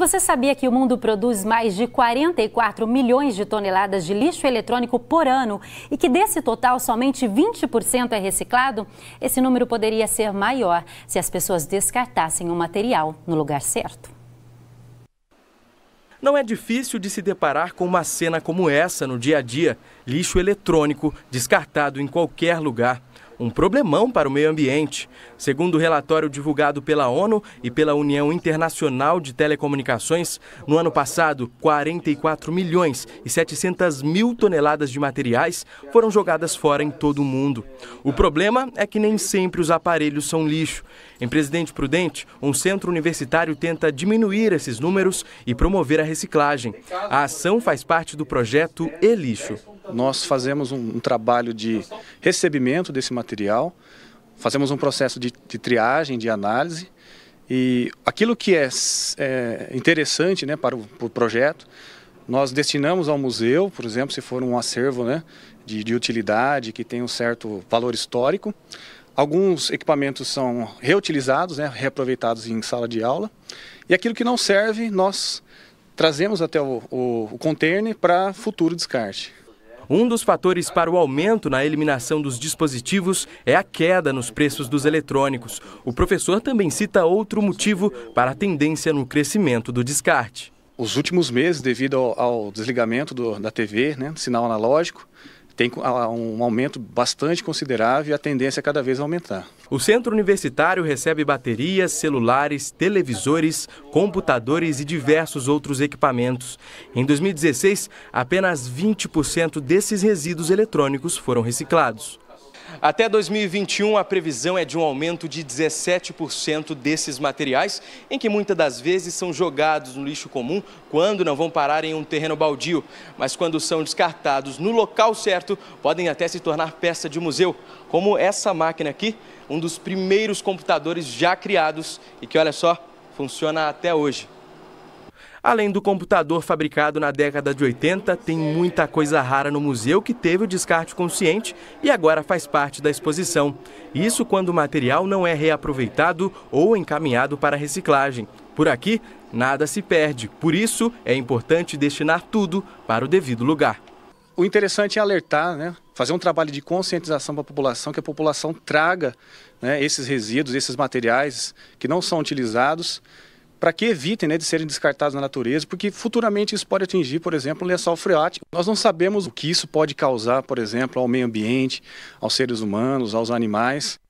Você sabia que o mundo produz mais de 44 milhões de toneladas de lixo eletrônico por ano e que desse total somente 20% é reciclado? Esse número poderia ser maior se as pessoas descartassem o material no lugar certo. Não é difícil de se deparar com uma cena como essa no dia a dia: lixo eletrônico descartado em qualquer lugar um problemão para o meio ambiente. Segundo o relatório divulgado pela ONU e pela União Internacional de Telecomunicações, no ano passado, 44 milhões e 700 mil toneladas de materiais foram jogadas fora em todo o mundo. O problema é que nem sempre os aparelhos são lixo. Em Presidente Prudente, um centro universitário tenta diminuir esses números e promover a reciclagem. A ação faz parte do projeto E Lixo. Nós fazemos um, um trabalho de recebimento desse material, fazemos um processo de, de triagem, de análise, e aquilo que é, é interessante né, para, o, para, o, projeto, nós destinamos ao museu, por exemplo, se for um acervo né, de, de utilidade, que tem um certo valor histórico. Alguns equipamentos são reutilizados, né, reaproveitados em sala de aula. E aquilo que não serve, nós trazemos até o, o, o container para futuro descarte. Um dos fatores para o aumento na eliminação dos dispositivos é a queda nos preços dos eletrônicos. O professor também cita outro motivo para a tendência no crescimento do descarte. Os últimos meses, devido ao, desligamento do, da TV, né, sinal analógico, tem um aumento bastante considerável e a tendência é cada vez aumentar. O centro universitário recebe baterias, celulares, televisores, computadores e diversos outros equipamentos. Em 2016, apenas 20% desses resíduos eletrônicos foram reciclados. Até 2021, a previsão é de um aumento de 17% desses materiais, em que muitas das vezes são jogados no lixo comum quando não vão parar em um terreno baldio, mas quando são descartados no local certo, podem até se tornar peça de museu, como essa máquina aqui, um dos primeiros computadores já criados e que, olha só, funciona até hoje. Além do computador fabricado na década de 80, tem muita coisa rara no museu que teve o descarte consciente e agora faz parte da exposição. Isso quando o material não é reaproveitado ou encaminhado para reciclagem. Por aqui, nada se perde, por isso é importante destinar tudo para o devido lugar. O interessante é alertar, né? fazer um trabalho de conscientização para a população, que a população traga né, esses resíduos, esses materiais que não são utilizados para que evitem né, de serem descartados na natureza, porque futuramente isso pode atingir, por exemplo, o lençol freático. Nós não sabemos o que isso pode causar, por exemplo, ao meio ambiente, aos seres humanos, aos animais.